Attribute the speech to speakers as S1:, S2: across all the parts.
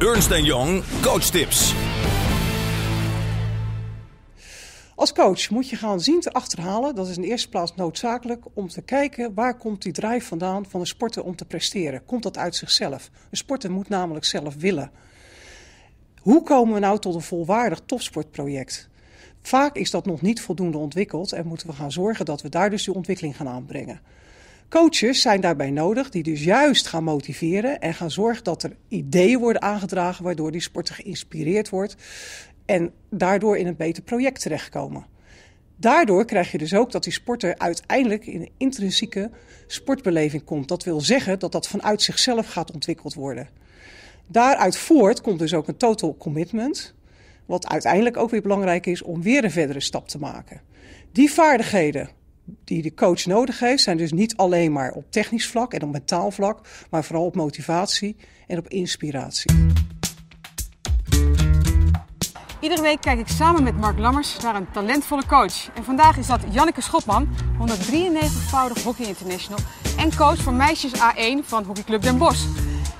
S1: Ernst Young coachtips.
S2: Als coach moet je gaan zien te achterhalen, dat is in de eerste plaats noodzakelijk, om te kijken waar komt die drijf vandaan van een sporter om te presteren. Komt dat uit zichzelf? Een sporter moet namelijk zelf willen. Hoe komen we nou tot een volwaardig topsportproject? Vaak is dat nog niet voldoende ontwikkeld en moeten we gaan zorgen dat we daar dus die ontwikkeling gaan aanbrengen. Coaches zijn daarbij nodig die dus juist gaan motiveren en gaan zorgen dat er ideeën worden aangedragen waardoor die sporter geïnspireerd wordt en daardoor in een beter project terechtkomen. Daardoor krijg je dus ook dat die sporter uiteindelijk in een intrinsieke sportbeleving komt. Dat wil zeggen dat dat vanuit zichzelf gaat ontwikkeld worden. Daaruit voort komt dus ook een total commitment, wat uiteindelijk ook weer belangrijk is om weer een verdere stap te maken. Die vaardigheden die de coach nodig heeft, zijn dus niet alleen maar op technisch vlak en op mentaal vlak, maar vooral op motivatie en op inspiratie.
S3: Iedere week kijk ik samen met Mark Lammers naar een talentvolle coach. En vandaag is dat Janneke Schopman, 193-voudig hockey international en coach voor meisjes A1 van hockeyclub Den Bosch.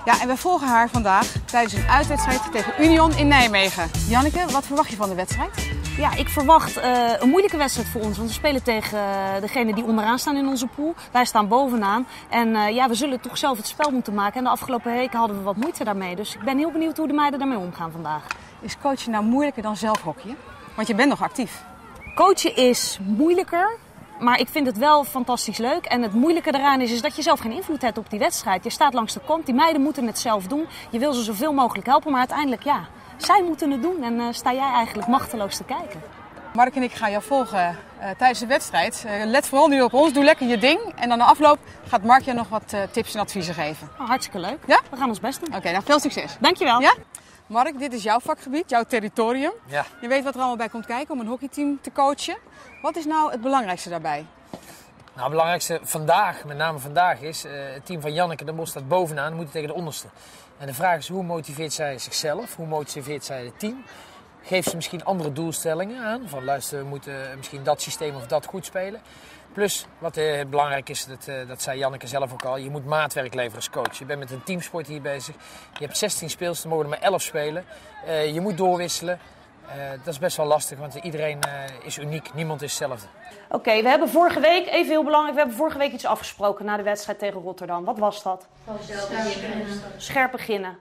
S3: Ja, en we volgen haar vandaag tijdens een uitwedstrijd tegen Union in Nijmegen. Janneke, wat verwacht je van de wedstrijd?
S4: Ja, ik verwacht uh, een moeilijke wedstrijd voor ons. Want we spelen tegen uh, degene die onderaan staan in onze pool. Wij staan bovenaan. En uh, ja, we zullen toch zelf het spel moeten maken. En de afgelopen weken hadden we wat moeite daarmee. Dus ik ben heel benieuwd hoe de meiden daarmee omgaan vandaag.
S3: Is coachen nou moeilijker dan zelf hockeyen? Want je bent nog actief.
S4: Coachen is moeilijker. Maar ik vind het wel fantastisch leuk. En het moeilijke eraan is, is dat je zelf geen invloed hebt op die wedstrijd. Je staat langs de kant. Die meiden moeten het zelf doen. Je wil ze zoveel mogelijk helpen. Maar uiteindelijk, ja, zij moeten het doen. En uh, sta jij eigenlijk machteloos te kijken.
S3: Mark en ik gaan jou volgen uh, tijdens de wedstrijd. Uh, let vooral nu op ons. Doe lekker je ding. En dan na afloop gaat Mark je nog wat tips en adviezen geven.
S4: Oh, hartstikke leuk.
S3: Ja?
S4: We gaan ons best doen.
S3: Oké, okay, nou veel succes.
S4: Dankjewel.
S3: Ja? Mark, dit is jouw vakgebied, jouw territorium.
S5: Ja.
S3: Je weet wat er allemaal bij komt kijken om een hockeyteam te coachen. Wat is nou het belangrijkste daarbij?
S5: Nou, het belangrijkste vandaag, met name vandaag, is uh, het team van Janneke de Mos staat bovenaan, moet tegen de onderste. En de vraag is hoe motiveert zij zichzelf? Hoe motiveert zij het team? Geeft ze misschien andere doelstellingen aan? Van luister, we moeten misschien dat systeem of dat goed spelen. Plus, wat uh, belangrijk is, dat, dat zei Janneke zelf ook al, je moet maatwerk leveren als coach. Je bent met een teamsport hier bezig. Je hebt 16 speels, er mogen er maar 11 spelen. Je moet doorwisselen. Dat is best wel lastig, want iedereen is uniek. Niemand is hetzelfde.
S4: Oké, we hebben vorige week, even heel belangrijk, we hebben vorige week iets afgesproken na de wedstrijd tegen Rotterdam. Wat was dat? Scherp beginnen.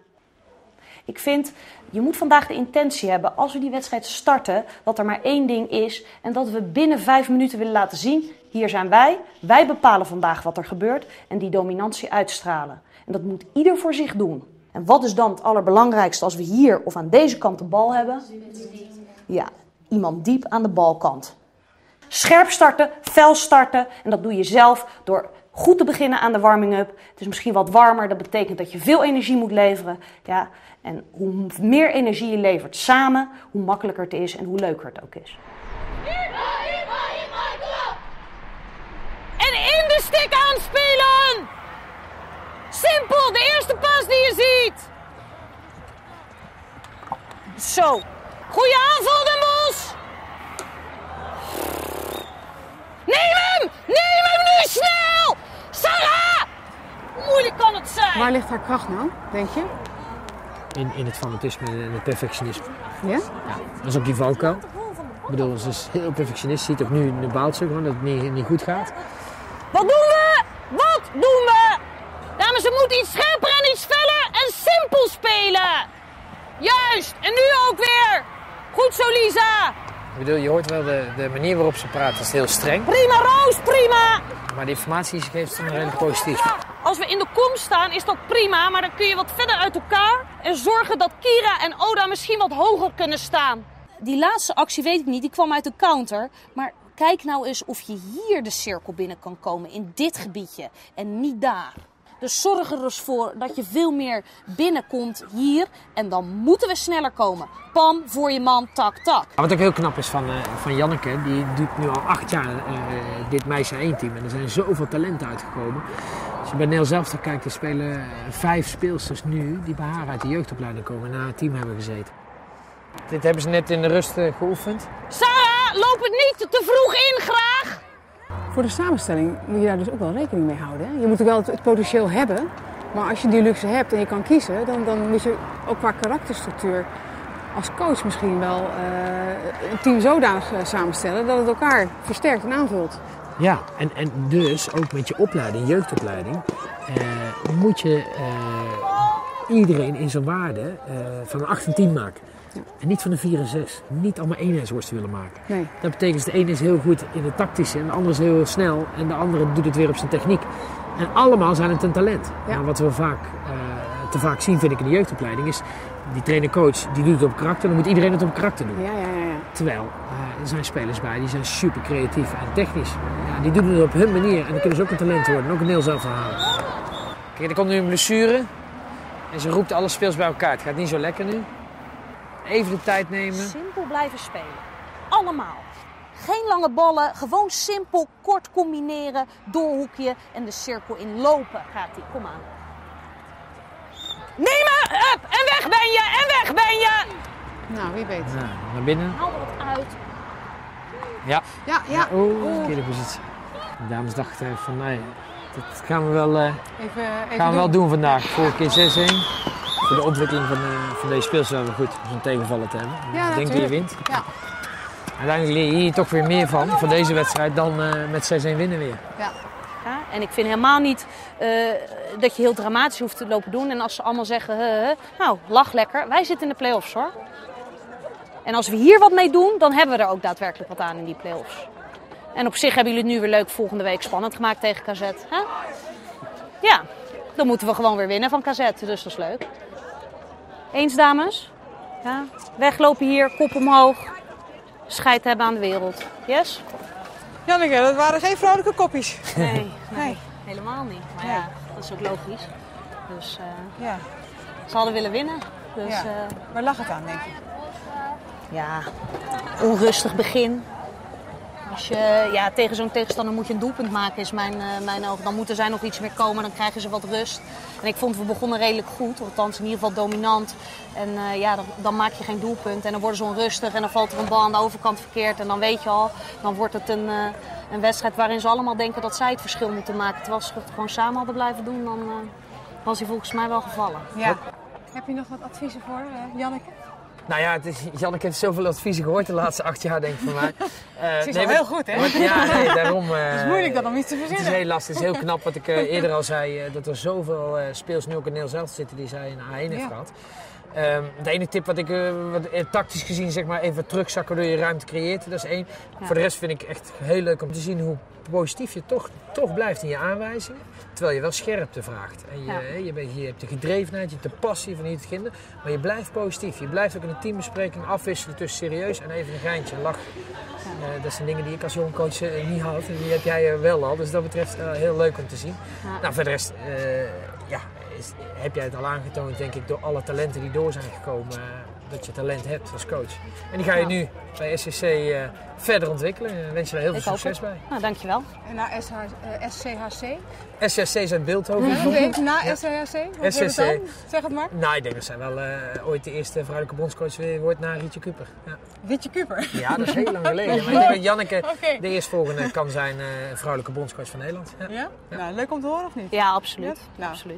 S4: Ik vind, je moet vandaag de intentie hebben, als we die wedstrijd starten, dat er maar één ding is. En dat we binnen vijf minuten willen laten zien, hier zijn wij. Wij bepalen vandaag wat er gebeurt en die dominantie uitstralen. En dat moet ieder voor zich doen. En wat is dan het allerbelangrijkste als we hier of aan deze kant de bal hebben? Ja, iemand diep aan de balkant. Scherp starten, fel starten. En dat doe je zelf door goed te beginnen aan de warming-up. Het is misschien wat warmer, dat betekent dat je veel energie moet leveren. Ja, en hoe meer energie je levert samen, hoe makkelijker het is en hoe leuker het ook is.
S6: En in de stick aanspelen! Simpel, de eerste pas die je ziet. Zo. Goeie aanval, Den Bos! Neem hem! Neem hem nu snel! Sarah! Hoe moeilijk kan het zijn?
S3: Waar ligt haar kracht nou, denk je?
S5: In, in het fanatisme en het perfectionisme.
S3: Ja?
S5: Ja, dat is ook die valkuil. Ik bedoel, ze is heel perfectionist. Ziet ook nu, nu baalt ze gewoon dat het niet, niet goed gaat.
S6: Wat doen we? Wat doen we? Dames, ze moet iets scherper en iets feller en simpel spelen. Juist, en nu ook weer. Goed zo, Lisa.
S5: Ik bedoel, je hoort wel de, de manier waarop ze praat, is heel streng.
S6: Prima, Roos, prima.
S5: Maar de informatie die ze geeft is dan redelijk positief.
S6: Als we in de kom staan is dat prima, maar dan kun je wat verder uit elkaar en zorgen dat Kira en Oda misschien wat hoger kunnen staan.
S4: Die laatste actie weet ik niet, die kwam uit de counter. Maar kijk nou eens of je hier de cirkel binnen kan komen, in dit gebiedje en niet daar. Dus zorg er dus voor dat je veel meer binnenkomt hier. En dan moeten we sneller komen. Pam, voor je man, tak, tak.
S5: Wat ook heel knap is van, uh, van Janneke, die doet nu al acht jaar uh, dit meisje 1 team. En er zijn zoveel talenten uitgekomen. Als je bij Neel zelf kijkt, er spelen vijf speelsters nu die bij haar uit de jeugdopleiding komen en naar het team hebben gezeten. Dit hebben ze net in de rust uh, geoefend.
S6: Sarah, loop het niet te vroeg in graag!
S3: Voor de samenstelling moet je daar dus ook wel rekening mee houden. Hè? Je moet wel het, potentieel hebben Maar als je die luxe hebt en je kan kiezen, dan, dan moet je ook qua karakterstructuur als coach misschien wel eh, een team zodanig eh, samenstellen dat het elkaar versterkt en aanvult.
S5: Ja, en, en dus ook met je opleiding, jeugdopleiding, eh, moet je iedereen in zijn waarde eh, van een 8 en 10 maken. En niet van een 4 en 6. Niet allemaal eenheidsworsten willen maken.
S3: Nee.
S5: Dat betekent dat de ene is heel goed in het tactische en de andere is heel snel en de andere doet het weer op zijn techniek. En allemaal zijn het een talent.
S3: Ja.
S5: Maar wat we vaak, eh, te vaak zien, vind ik in de jeugdopleiding, is die trainer-coach die doet het op karakter, dan moet iedereen het op karakter doen.
S3: Ja, ja, ja. ja.
S5: Terwijl eh, er zijn spelers bij die zijn super creatief en technisch. Ja, die doen het op hun manier en dan kunnen ze ook een talent worden en ook een heel zelf verhalen. Kijk, er komt nu een blessure en ze roept alle speels bij elkaar. Het gaat niet zo lekker nu. Even de tijd nemen.
S4: Simpel blijven spelen. Allemaal. Geen lange ballen, gewoon simpel, kort combineren, doorhoekje en de cirkel in lopen gaat hij. Kom aan. Nemen, up, en weg ben je, en weg ben je.
S3: Nou, wie weet.
S5: Nou, naar binnen.
S4: Haal er wat uit.
S5: Ja.
S3: Ja, ja.
S5: Oeh, verkeerde positie. De dames dachten van nee, dat gaan we wel, eh,
S3: Even, even
S5: gaan we wel
S3: doen.
S5: doen vandaag. Vorige keer 6-1. Voor de ontwikkeling van, eh, van deze speels wel goed om zo'n tegenvallen te hebben.
S3: Ja,
S5: ik denk dat je wint.
S3: Ja.
S5: Uiteindelijk leer je hier toch weer meer van, van deze wedstrijd, dan eh, met 6-1 winnen weer.
S3: Ja.
S4: Ja, en ik vind helemaal niet eh, dat je heel dramatisch hoeft te lopen doen. En als ze allemaal zeggen, "Huh, huh," nou, lach lekker. Wij zitten in de play-offs hoor. En als we hier wat mee doen, dan hebben we er ook daadwerkelijk wat aan in die play-offs. En op zich hebben jullie het nu weer leuk volgende week spannend gemaakt tegen KZ. Hè? Ja, dan moeten we gewoon weer winnen van KZ. Dus dat is leuk. Eens dames? Ja. Weglopen hier, kop omhoog. Scheid hebben aan de wereld. Yes?
S3: Janneke, dat waren geen vrolijke kopjes.
S4: Nee, nee,
S3: Nee.
S4: helemaal niet. Maar ja, dat is ook logisch. Dus eh,
S3: Ja,
S4: ze hadden willen winnen. Dus
S3: ja.
S4: ja,
S3: waar lag het aan, denk je?
S4: ja onrustig begin. Als je, ja, tegen zo'n tegenstander moet je een doelpunt maken, is mijn, eh, mijn oog. Dan moeten zij nog iets meer komen, dan krijgen ze wat rust. En ik vond we begonnen redelijk goed, althans in ieder geval dominant. En eh, ja, dan, maak je geen doelpunt en dan worden ze onrustig en dan valt er een bal aan de overkant verkeerd. En dan weet je al, dan wordt het een, eh, een wedstrijd waarin ze allemaal denken dat zij het verschil moeten maken. Terwijl ze het gewoon samen hadden blijven doen, dan was hij volgens mij wel gevallen.
S3: Ja. Heb je nog wat adviezen voor, Janneke?
S5: Nou ja, het is, Janneke heeft zoveel adviezen gehoord de laatste acht jaar, denk ik van mij. Eh,
S3: is
S5: nee,
S3: heel goed, hè?
S5: maar- Ja, nee, daarom. eh,
S3: Het is moeilijk dan om iets te
S5: Het is
S3: verzinnen.
S5: heel lastig, het is heel knap wat ik eh, eerder al zei, dat er zoveel speels nu ook in Nederland zelf zitten die zij in A1 heeft
S3: Ja.
S5: gehad. Ehm, de ene tip wat ik eh, wat, eh, tactisch gezien zeg maar even terugzakken door je ruimte creëert, dat is één. Voor de rest vind ik echt heel leuk om te zien hoe positief je toch, toch blijft in je aanwijzingen. Terwijl je wel scherpte vraagt. En je,
S4: Ja.
S5: je, bent, je hebt de gedrevenheid, je hebt de passie van hier te vinden. Maar je blijft positief. Je blijft ook in een teambespreking afwisselen tussen serieus en even een geintje, een lach. Eh, dat zijn dingen die ik als jonge coach niet had. En die heb jij wel al. Dus dat betreft heel leuk om te zien. Nou, voor de rest ja, is- heb jij het al aangetoond, denk ik, door alle talenten die door zijn gekomen. eh, dat je talent hebt als coach. En die ga je
S4: Ja.
S5: nu bij SCC eh, verder ontwikkelen. En wens je daar heel veel
S4: Ik
S5: succes
S4: het.
S5: bij.
S4: Nou, dankjewel.
S3: En na SH, eh, SCHC?
S5: SCC zijn Beeldhoven.
S3: Ja, weet, na SCHC? Wat wordt het
S5: SCC.
S3: dan? Zeg het maar.
S5: Nou, ik denk dat zij wel eh, ooit de eerste vrouwelijke bondscoach weer wordt na Rietje Kuper. Ja.
S3: Witje Kuper.
S5: ja, dat is heel lang geleden. Maar ik denk dat Janneke de eerstvolgende kan zijn eh, vrouwelijke bondscoach van Nederland. Ja.
S3: Ja? Nou, leuk om te horen of niet?
S4: Ja, absoluut.
S3: Nou,
S4: absoluut.